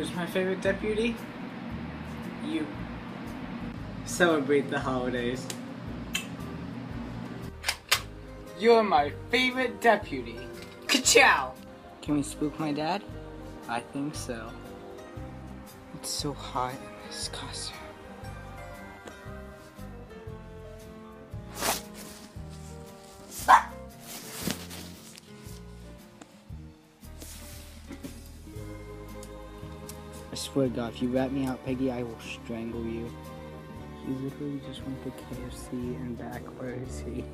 Who's my favorite deputy? You. Celebrate the holidays. You're my favorite deputy. Ka-chow! Can we spook my dad? I think so. It's so hot in this costume. I swear to God, if you rat me out, Peggy, I will strangle you. He literally just went to KFC and back. Where is he?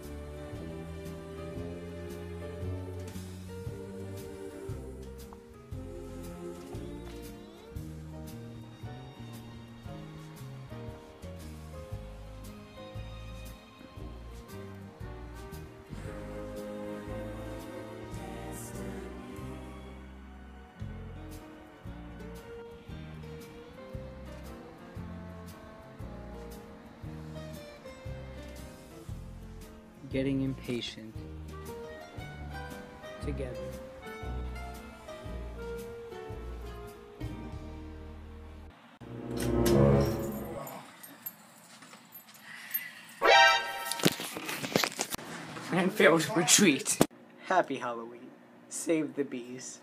Getting impatient. Together. And failed retreat. Happy Halloween. Save the bees.